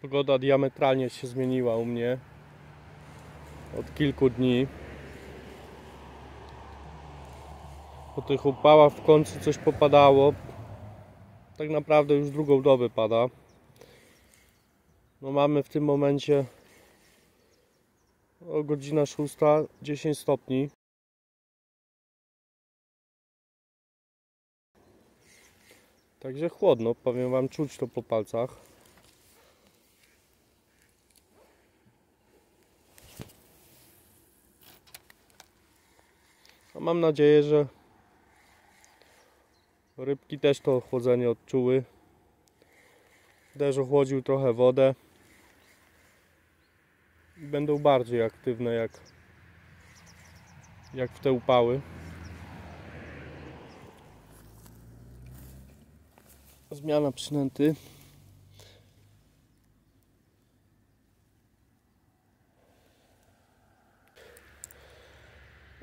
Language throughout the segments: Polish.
Pogoda diametralnie się zmieniła u mnie od kilku dni. Po tych upałach w końcu coś popadało. Tak naprawdę już drugą dobę pada. No mamy w tym momencie o godzina 6, 10 stopni. Także chłodno, powiem wam, czuć to po palcach. Mam nadzieję, że rybki też to ochłodzenie odczuły. Deszcz ochłodził trochę wodę. I będą bardziej aktywne jak, jak w te upały. Zmiana przynęty.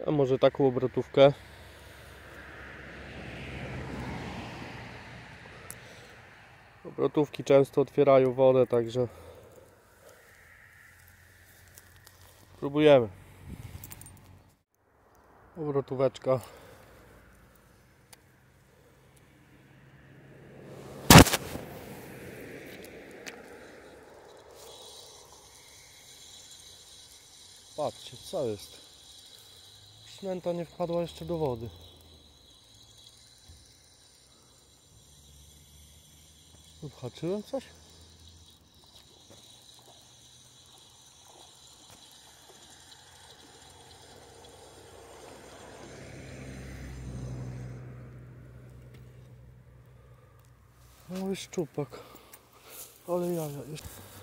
A może taką obrotówkę. Obrotówki często otwierają wodę, także próbujemy. Obrotóweczka. Patrzcie, co jest? Przynęta nie wpadła jeszcze do wody. Odhaczyłem coś? Mały szczupak. Ale jaja jest.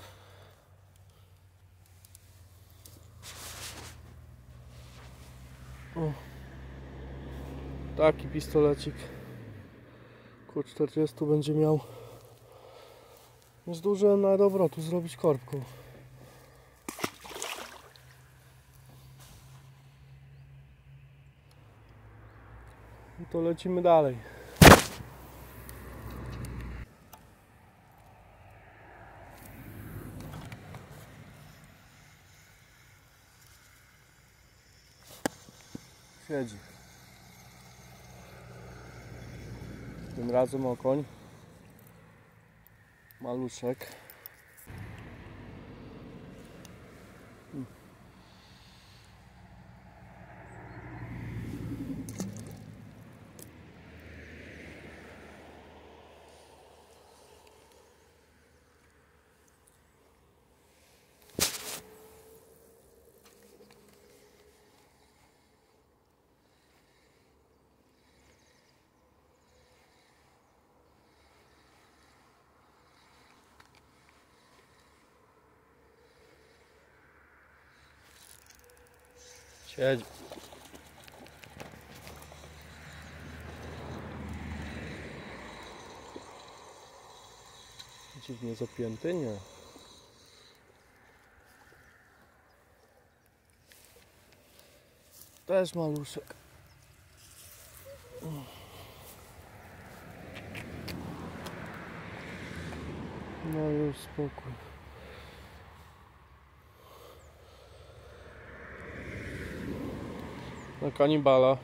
Taki pistolecik. Koło 40 będzie miał. Zdążyłem na obrotu zrobić korbką. No to lecimy dalej. Siedzi. Tym razem okoń. Maluszek. Siedzi. Dziwnie zapięty, nie? Też maluszek. No już spokój. Na kanibala.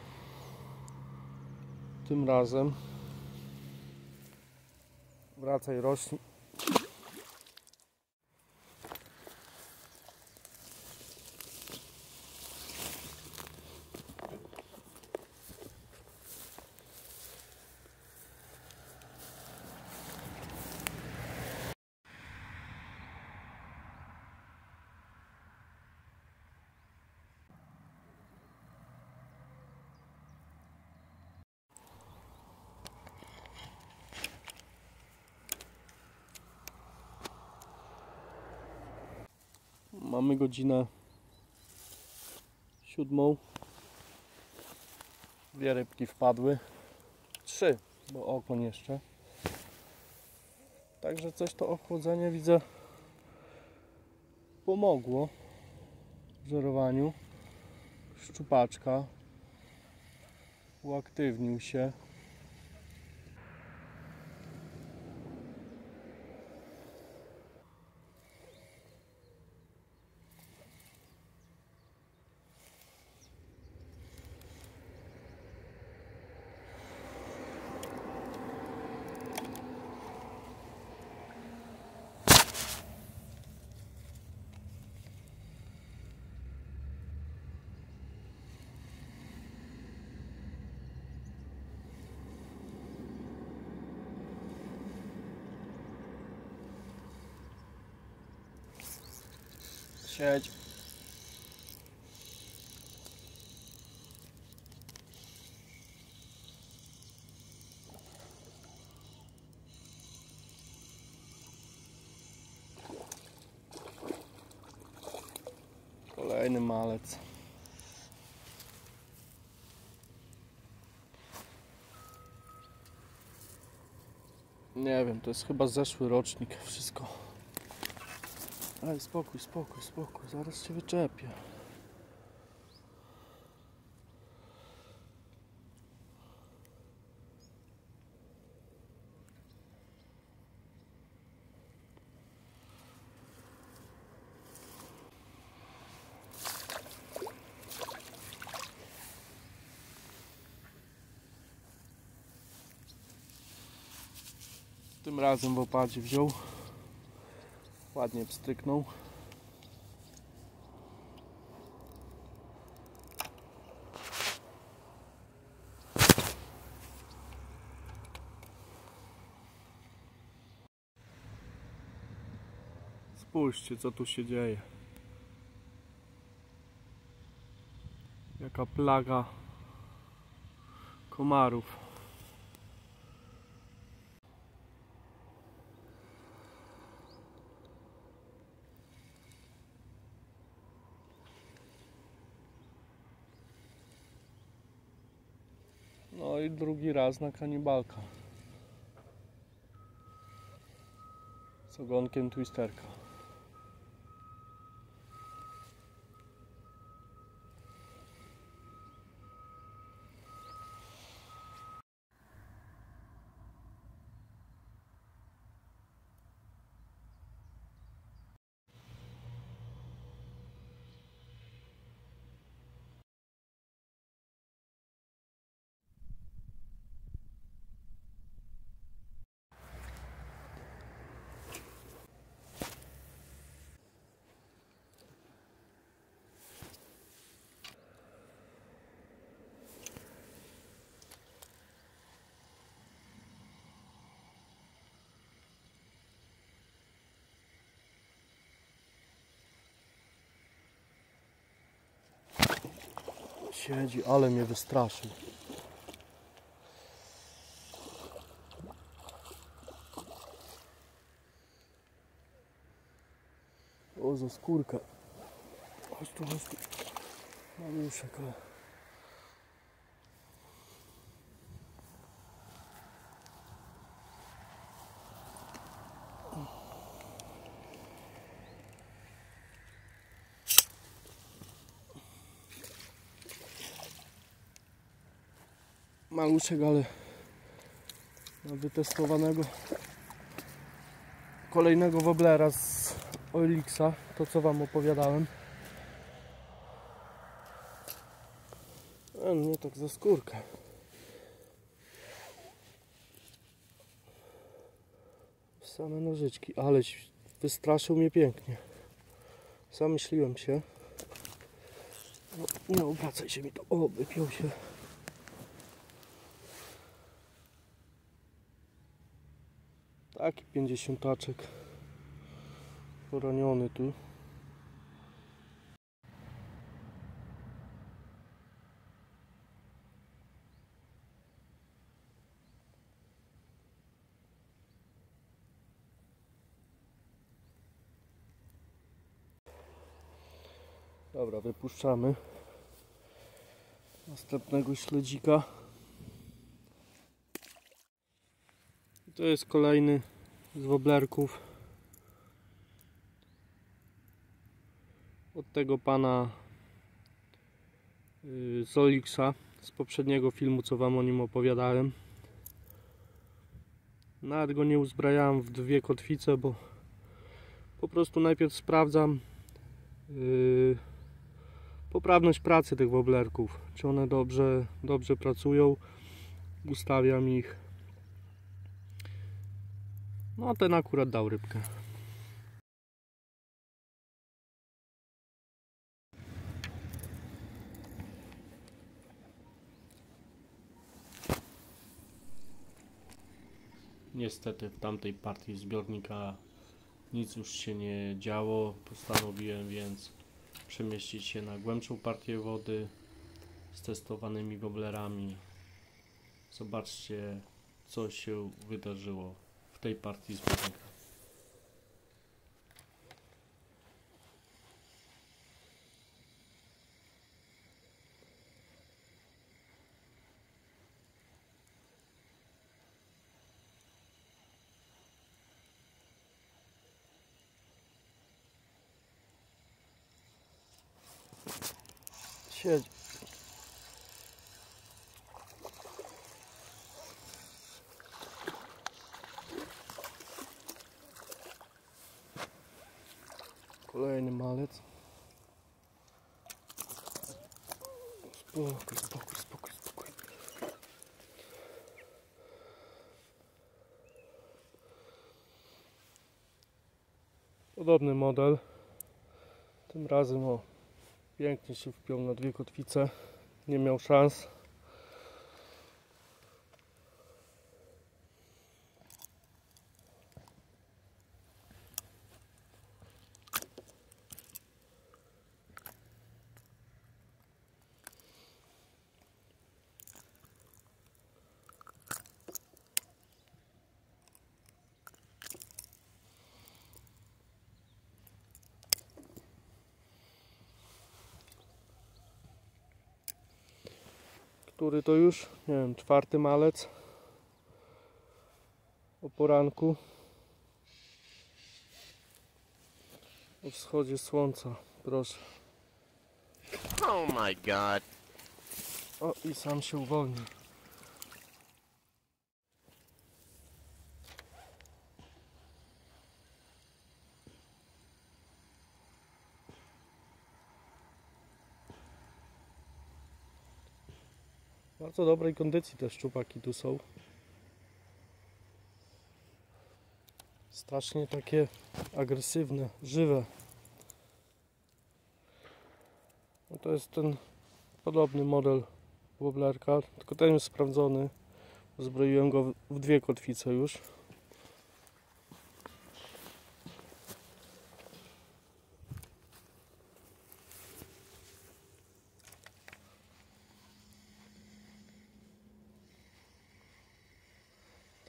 Tym razem. Wracaj rośnie Mamy godzinę siódmą. Dwie rybki wpadły. Trzy, bo okoń jeszcze. Także coś to ochłodzenie widzę pomogło w żerowaniu. Szczupaczka uaktywnił się. Siedź. Kolejny malec. Nie wiem, to jest chyba zeszły rocznik wszystko. Ej, spokój, spokój, spokój, zaraz cię wyczepię. Tym razem w opadzie wziął. Ładnie pstryknął. Spójrzcie co tu się dzieje. Jaka plaga komarów. I drugi raz na kanibalka. Z ogonkiem twisterka. Siedzi, ale mnie wystraszył. O, za skórkę. Chodź tu, chodź tu. Maluszek, o. Maluszek, ale na wytestowanego kolejnego woblera z Oelixa, to co wam opowiadałem. E, nie tak za skórkę. Same nożyczki, ale wystraszył mnie pięknie. Zamyśliłem się. No, nie obracaj się mi to. O, wypiął się. Taki 50 taczek. Poraniony tu. Dobra, wypuszczamy następnego śledzika. To jest kolejny z woblerków. Od tego pana z Olixa z poprzedniego filmu co wam o nim opowiadałem. Nawet go nie uzbrajałem w dwie kotwice bo po prostu najpierw sprawdzam yy, poprawność pracy tych woblerków. Czy one dobrze, dobrze pracują? Ustawiam ich no ten akurat dał rybkę. Niestety w tamtej partii zbiornika nic już się nie działo. Postanowiłem więc przemieścić się na głębszą partię wody z testowanymi woblerami. Zobaczcie, co się wydarzyło tej partii zbiornika. Siedzi. Kolejny malec. Spokój, spokój, spokój, spokój. Podobny model. Tym razem o pięknie się wpiął na dwie kotwice. Nie miał szans. Który to już, nie wiem, czwarty malec o poranku o wschodzie słońca, proszę. Oh my god. O, i sam się uwolnił. Bardzo dobrej kondycji te szczupaki tu są. Strasznie takie agresywne, żywe. No to jest ten podobny model woblerka, tylko ten jest sprawdzony. Zbroiłem go w- dwie kotwice już.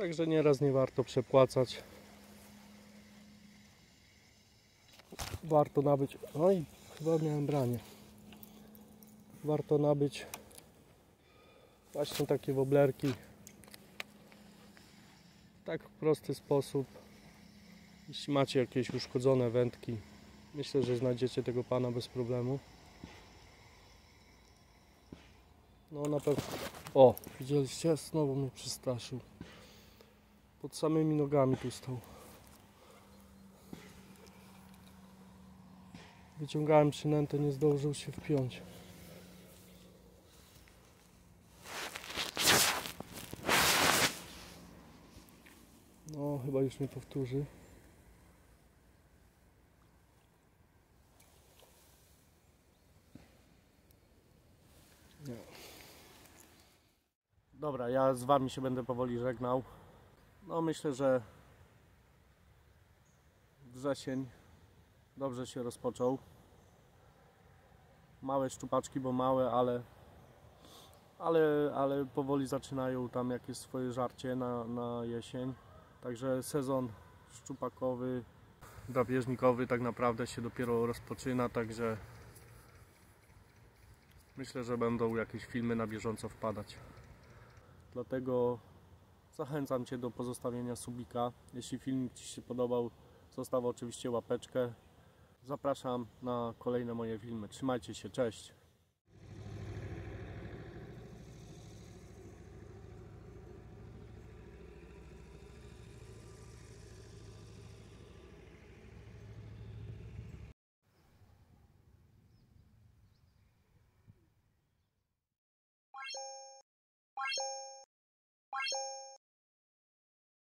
Także nieraz nie warto przepłacać. Warto nabyć. Oj, chyba miałem branie. Warto nabyć właśnie takie woblerki. Tak w prosty sposób. Jeśli macie jakieś uszkodzone wędki, myślę, że znajdziecie tego pana bez problemu. No na pewno. O, widzieliście? Znowu mnie przestraszył. Pod samymi nogami tu stał. Wyciągałem przynętę, nie zdążył się wpiąć. No, chyba już nie powtórzy. Dobra, ja z Wami się będę powoli żegnał. No myślę, że wrzesień dobrze się rozpoczął. Małe szczupaczki, bo małe, ale ale, ale powoli zaczynają tam jakieś swoje żarcie na, na jesień. Także sezon szczupakowy, drapieżnikowy tak naprawdę się dopiero rozpoczyna, także myślę, że będą jakieś filmy na bieżąco wpadać. Dlatego Zachęcam Cię do pozostawienia subika. Jeśli filmik Ci się podobał, zostaw oczywiście łapeczkę. Zapraszam na kolejne moje filmy. Trzymajcie się, cześć!